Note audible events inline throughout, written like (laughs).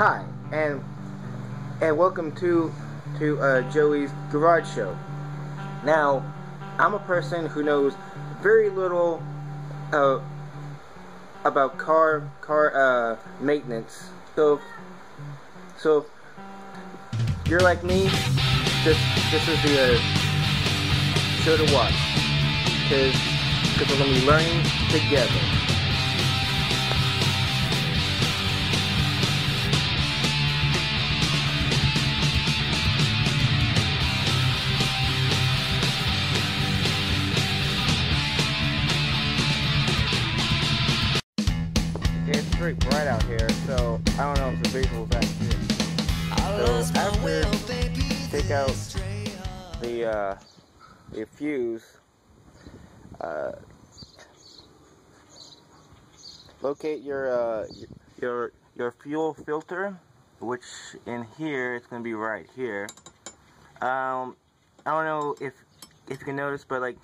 Hi, and and welcome to to uh, Joey's Garage Show. Now, I'm a person who knows very little uh, about car car uh, maintenance. So, so if you're like me, this this is the uh, show to watch because because we're gonna be learning together. Pretty bright out here, so I don't know if the visuals actually. So after take out the uh, the fuse, uh, locate your uh, your your fuel filter, which in here it's gonna be right here. Um, I don't know if if you can notice, but like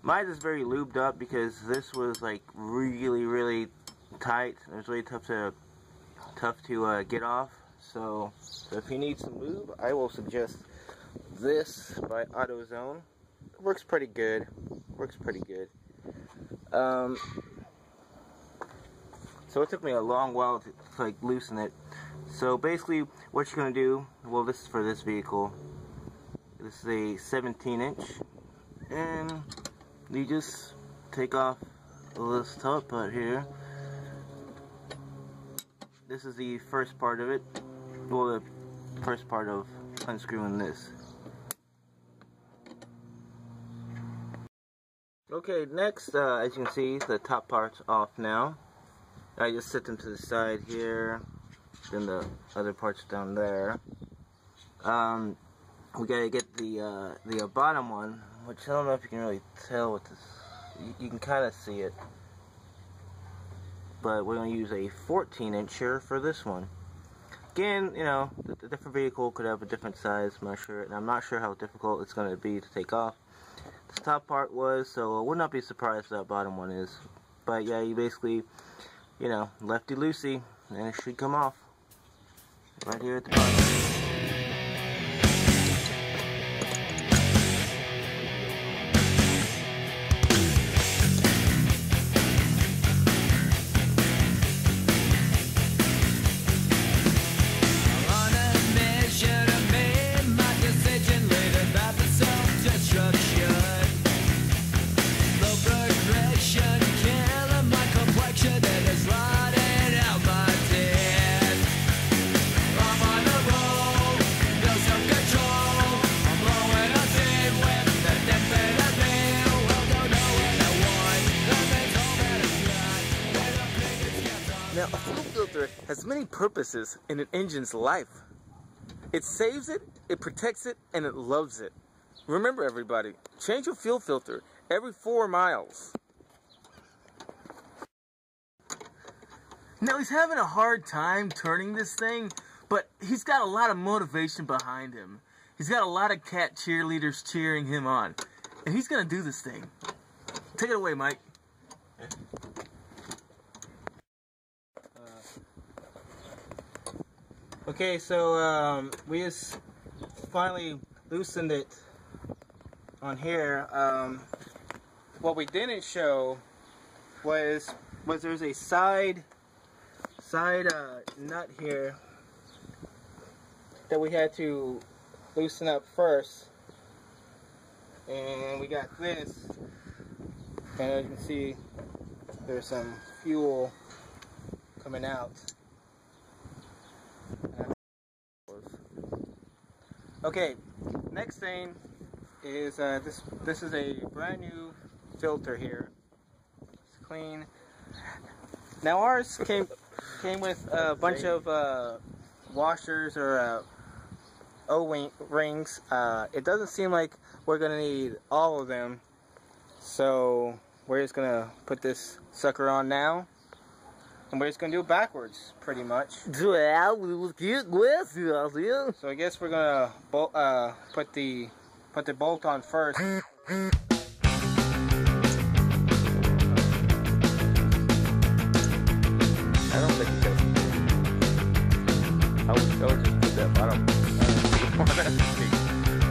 mine is very lubed up because this was like really really tight. It was really tough to tough to uh, get off. So, so if you need some lube, I will suggest this by AutoZone. It works pretty good. Works pretty good. Um, so it took me a long while to, to like loosen it. So basically, what you're gonna do? Well, this is for this vehicle. This is a 17 inch, and you just take off this top part here this is the first part of it. Well, the first part of unscrewing this. Okay, next, uh, as you can see, the top part's off now. I just set them to the side here, then the other parts down there. Um, we gotta get the uh, the bottom one, which I don't know if you can really tell with this. You, you can kind of see it but we're going to use a 14 incher for this one. Again, you know, the, the, different vehicle could have a different size, I'm and I'm not sure how difficult it's going to be to take off. The top part was, so I would not be surprised that bottom one is. But yeah, you basically, you know, lefty-loosey, and it should come off. Right here at the bottom. Purposes in an engine's life. It saves it, it protects it, and it loves it. Remember, everybody, change your fuel filter every four miles. Now, he's having a hard time turning this thing, but he's got a lot of motivation behind him. He's got a lot of cat cheerleaders cheering him on. And he's to do this thing. Take it away, Mike. Okay, so um, we just finally loosened it on here. Um, what we didn't show was was there's a side side uh, nut here that we had to loosen up first, and we got this. And as you can see, there's some fuel coming out. Okay, next thing is uh, this. This is a brand new filter here. It's clean. Now ours came came with a bunch of uh, washers or uh, O rings. Uh, it doesn't seem like we're gonna need all of them, so we're just gonna put this sucker on now. And we're just gonna do it backwards, pretty much. So I guess we're gonna bolt, uh, put the put the bolt on first. I don't think it does. I would, I would just put that bottom.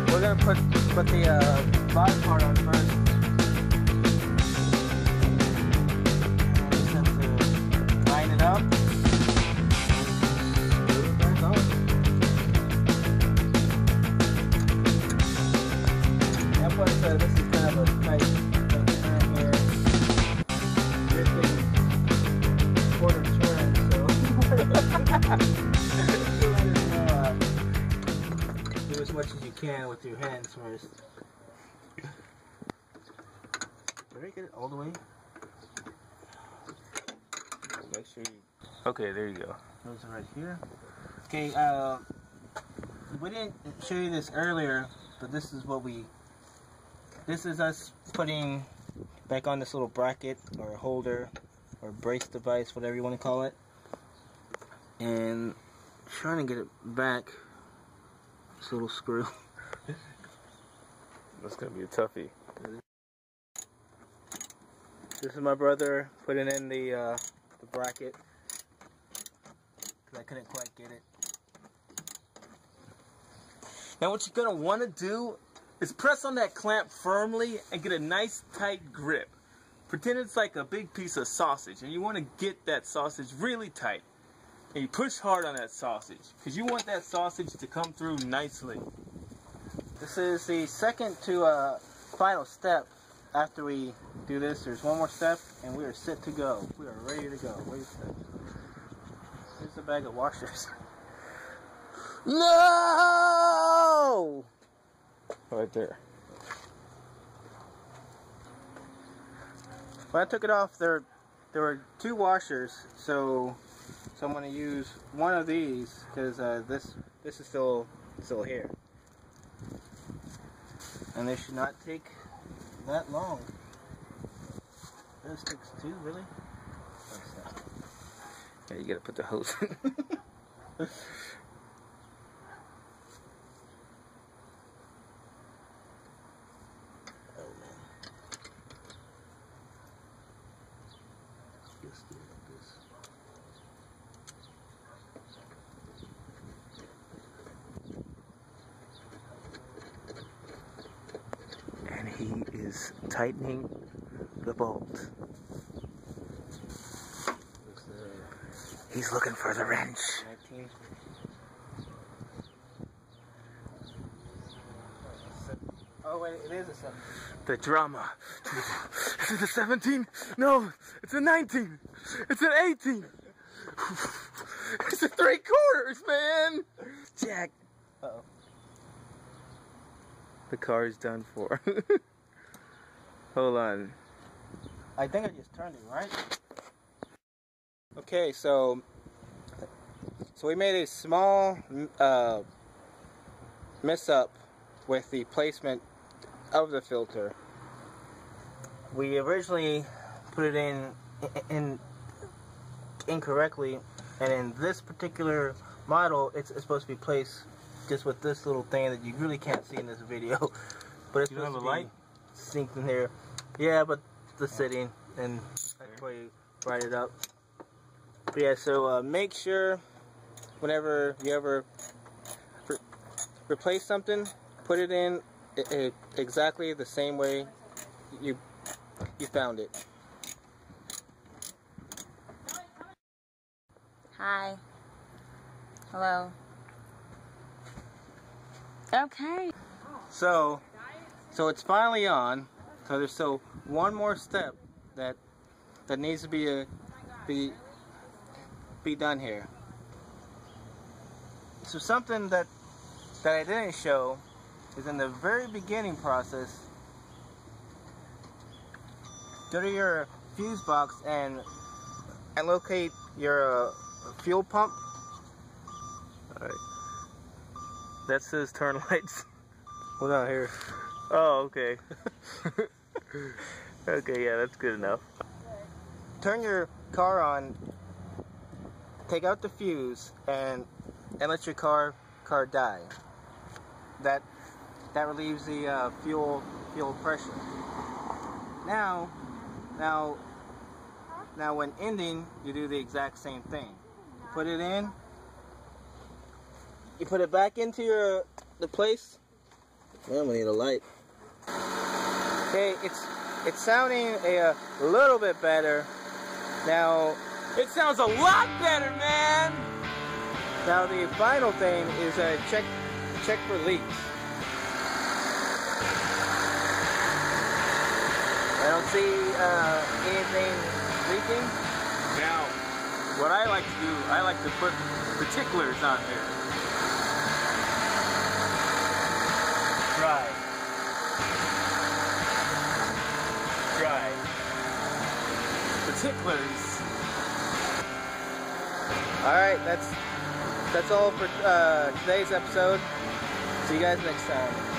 (laughs) We're gonna put put the uh, bottom part on first. Up. This is kind of a tight turn here. Quarter turn, so. do as much as you can with your hands first. Did I get it all the way? Make sure you. Okay, there you go. Those are right here. Okay, uh, we didn't show you this earlier, but this is what we. This is us putting back on this little bracket or holder or brace device, whatever you want to call it, and trying to get it back. This little screw. (laughs) That's gonna be a toughie. This is my brother putting in the uh, the bracket. Cause I couldn't quite get it. Now what you're gonna want to do is press on that clamp firmly and get a nice tight grip. Pretend it's like a big piece of sausage and you want to get that sausage really tight. And you push hard on that sausage because you want that sausage to come through nicely. This is the second to uh, final step. After we do this, there's one more step and we are set to go. We are ready to go. Wait a second. Here's the bag of washers. (laughs) No! Right there. When I took it off, there there were two washers, so so I'm going to use one of these because uh, this this is still still here, and they should not take that long. This takes two, really? Yeah, you gotta put the hose in. (laughs) Oh man. Just do it like this. and he is tightening the bolt. He's looking for the wrench. Oh wait, it is a seven. The drama. Is it a 17? No, it's a 19. It's an 18. It's a three quarters, man. Jack. Uh oh. The car is done for. (laughs) Hold on. I think I just turned it right. Okay, so so we made a small uh, mess up with the placement of the filter. We originally put it in in incorrectly, and in this particular model, it's, it's supposed to be placed just with this little thing that you really can't see in this video. (laughs) But it's You don't supposed have a be synced in here. Yeah, but the sitting, and that's why you write it up. But yeah, so uh, make sure whenever you ever re- replace something, put it in i- i- exactly the same way you you found it. Hi. Hello. Okay. So, so it's finally on. So there's still one more step that that needs to be a, be be done here. So something that that I didn't show is in the very beginning process. Go to your fuse box and and locate your uh, fuel pump. Alright. That says turn (laughs) lights. Hold on here. Oh, okay. (laughs) okay, yeah, that's good enough. turn your car on, take out the fuse, and and let your car car die. That that relieves the uh, fuel fuel pressure. Now, now, now when ending, you do the exact same thing. Put it in, you put it back into your the place. Well, we need a light. Okay, it's it's sounding a, a little bit better. Now, It sounds a lot better, man. now the final thing is uh, check check for leaks. I don't see uh, anything leaking. Now, what I like to do, I like to put particulars on there. All right, that's that's all for uh, today's episode. See you guys next time.